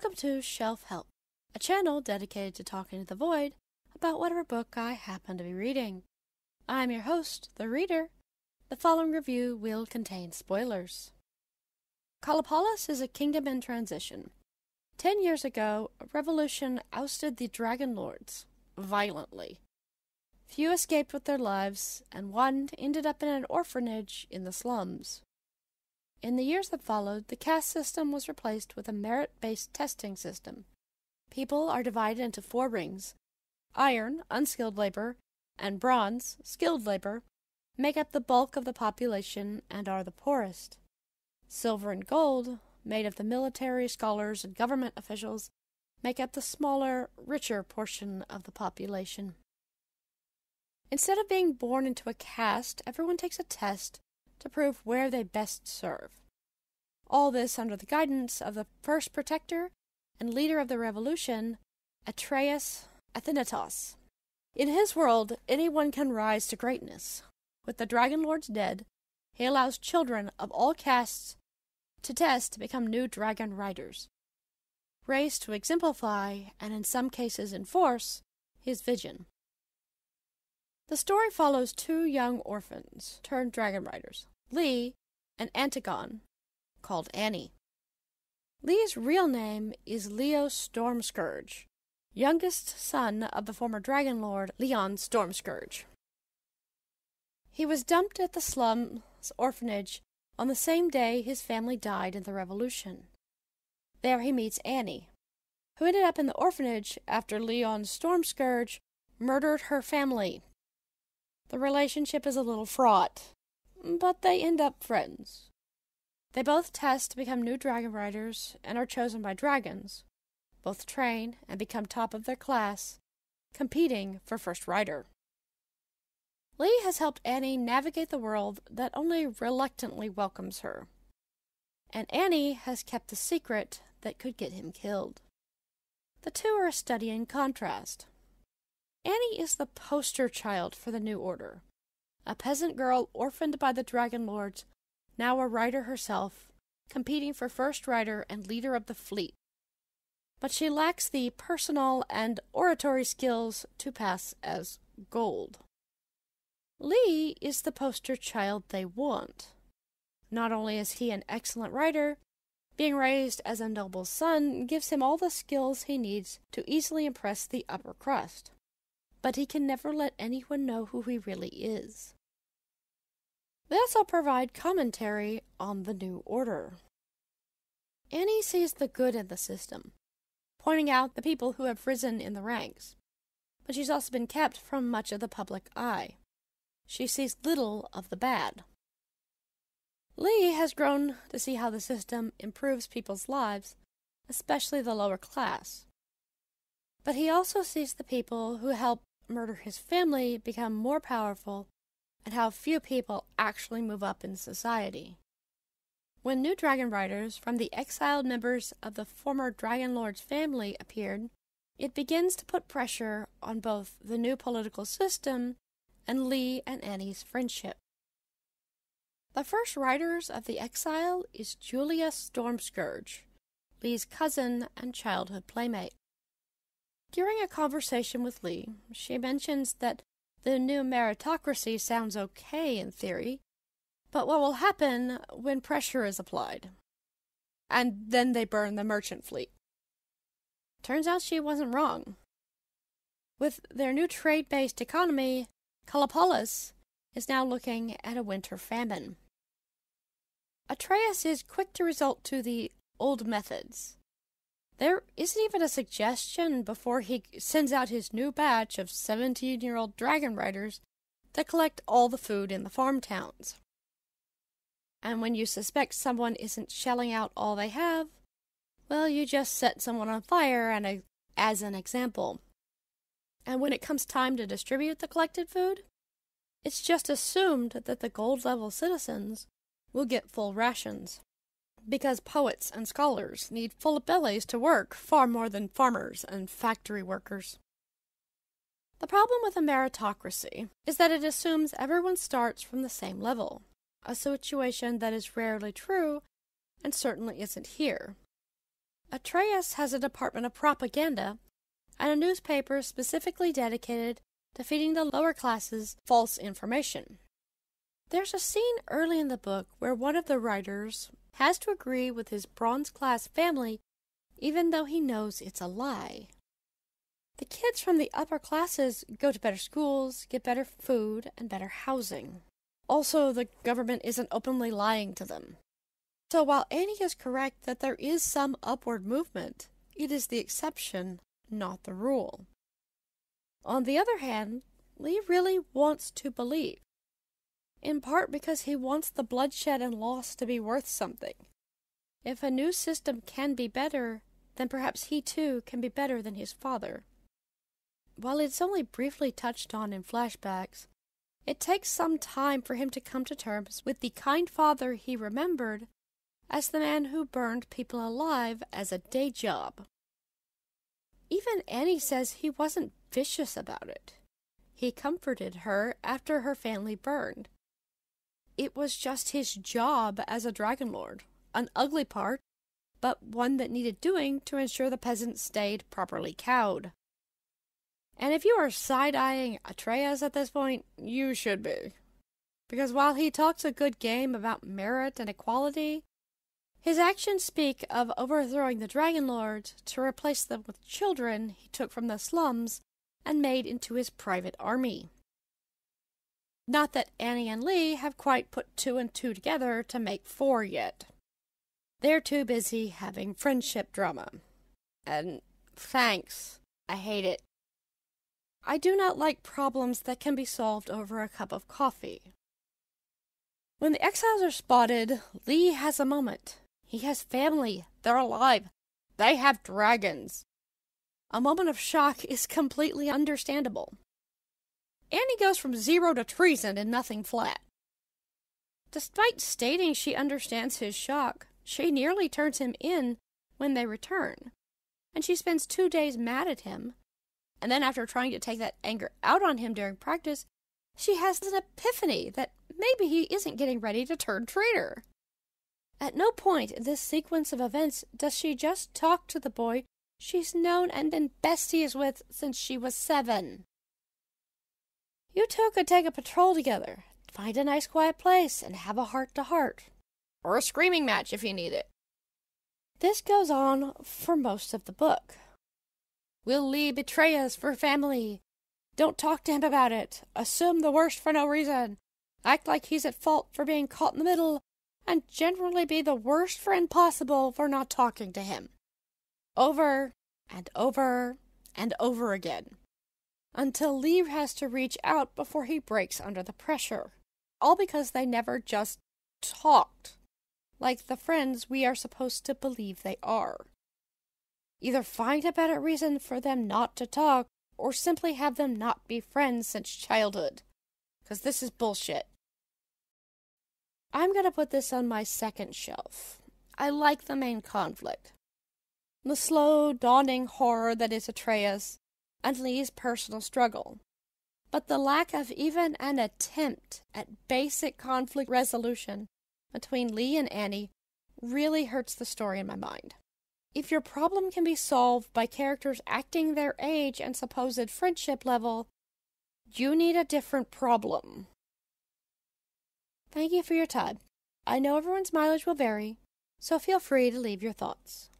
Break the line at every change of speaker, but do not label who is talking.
Welcome to Shelf Help, a channel dedicated to talking to the void about whatever book I happen to be reading. I'm your host, the reader. The following review will contain spoilers. Callipolis is a kingdom in transition. Ten years ago, a revolution ousted the Dragon Lords violently. Few escaped with their lives, and one ended up in an orphanage in the slums. In the years that followed, the caste system was replaced with a merit based testing system. People are divided into four rings iron, unskilled labor, and bronze, skilled labor, make up the bulk of the population and are the poorest. Silver and gold, made of the military, scholars, and government officials, make up the smaller, richer portion of the population. Instead of being born into a caste, everyone takes a test to prove where they best serve. All this under the guidance of the first protector and leader of the revolution, Atreus Athanatos. In his world, anyone can rise to greatness. With the Dragon Lords dead, he allows children of all castes to test to become new dragon riders, raised to exemplify, and in some cases enforce, his vision. The story follows two young orphans turned dragon riders, Lee and Antigone, called Annie. Lee's real name is Leo Stormscourge, youngest son of the former Dragon Lord Leon Stormscourge. He was dumped at the slums orphanage on the same day his family died in the Revolution. There he meets Annie, who ended up in the orphanage after Leon Stormscourge murdered her family the relationship is a little fraught, but they end up friends. They both test to become new dragon riders and are chosen by dragons. Both train and become top of their class, competing for first rider. Lee has helped Annie navigate the world that only reluctantly welcomes her. And Annie has kept a secret that could get him killed. The two are a study in contrast. Annie is the poster child for the New Order. A peasant girl orphaned by the Dragon Lords, now a rider herself, competing for first rider and leader of the fleet. But she lacks the personal and oratory skills to pass as gold. Lee is the poster child they want. Not only is he an excellent writer, being raised as a noble's son gives him all the skills he needs to easily impress the upper crust but he can never let anyone know who he really is. They also provide commentary on the New Order. Annie sees the good in the system, pointing out the people who have risen in the ranks, but she's also been kept from much of the public eye. She sees little of the bad. Lee has grown to see how the system improves people's lives, especially the lower class. But he also sees the people who help murder his family become more powerful and how few people actually move up in society. When new dragon riders from the exiled members of the former Dragon Lord's family appeared, it begins to put pressure on both the new political system and Lee and Annie's friendship. The first riders of the exile is Julia Stormscourge, Lee's cousin and childhood playmate. During a conversation with Lee, she mentions that the new meritocracy sounds okay in theory, but what will happen when pressure is applied? And then they burn the merchant fleet. Turns out she wasn't wrong. With their new trade based economy, Callipolis is now looking at a winter famine. Atreus is quick to resort to the old methods there isn't even a suggestion before he sends out his new batch of 17 year old dragon riders to collect all the food in the farm towns. And when you suspect someone isn't shelling out all they have, well, you just set someone on fire and a, as an example. And when it comes time to distribute the collected food, it's just assumed that the gold level citizens will get full rations because poets and scholars need full bellies to work far more than farmers and factory workers. The problem with a meritocracy is that it assumes everyone starts from the same level, a situation that is rarely true and certainly isn't here. Atreus has a department of propaganda and a newspaper specifically dedicated to feeding the lower classes false information. There's a scene early in the book where one of the writers has to agree with his bronze class family even though he knows it's a lie. The kids from the upper classes go to better schools, get better food, and better housing. Also, the government isn't openly lying to them. So while Annie is correct that there is some upward movement, it is the exception, not the rule. On the other hand, Lee really wants to believe, in part because he wants the bloodshed and loss to be worth something. If a new system can be better, then perhaps he too can be better than his father. While it's only briefly touched on in flashbacks, it takes some time for him to come to terms with the kind father he remembered as the man who burned people alive as a day job. Even Annie says he wasn't vicious about it. He comforted her after her family burned. It was just his job as a dragon lord, an ugly part, but one that needed doing to ensure the peasants stayed properly cowed. And if you are side eyeing Atreus at this point, you should be. Because while he talks a good game about merit and equality, his actions speak of overthrowing the Dragon Lords to replace them with children he took from the slums and made into his private army. Not that Annie and Lee have quite put two and two together to make four yet. They're too busy having friendship drama. And thanks, I hate it. I do not like problems that can be solved over a cup of coffee. When the exiles are spotted, Lee has a moment. He has family. They're alive. They have dragons. A moment of shock is completely understandable. Annie goes from zero to treason in nothing flat. Despite stating she understands his shock, she nearly turns him in when they return, and she spends two days mad at him and then, after trying to take that anger out on him during practice, she has an epiphany that maybe he isn't getting ready to turn traitor. At no point in this sequence of events does she just talk to the boy she's known and been besties with since she was seven. You two could take a patrol together, find a nice quiet place, and have a heart to heart. Or a screaming match if you need it. This goes on for most of the book. Will Lee betray us for family? Don't talk to him about it. Assume the worst for no reason. Act like he's at fault for being caught in the middle, and generally be the worst friend possible for not talking to him. Over and over and over again. Until Lee has to reach out before he breaks under the pressure. All because they never just talked, like the friends we are supposed to believe they are. Either find a better reason for them not to talk, or simply have them not be friends since childhood. Because this is bullshit. I'm going to put this on my second shelf. I like the main conflict. The slow, dawning horror that is Atreus, and Lee's personal struggle. But the lack of even an attempt at basic conflict resolution between Lee and Annie really hurts the story in my mind. If your problem can be solved by characters acting their age and supposed friendship level, you need a different problem. Thank you for your time. I know everyone's mileage will vary, so feel free to leave your thoughts.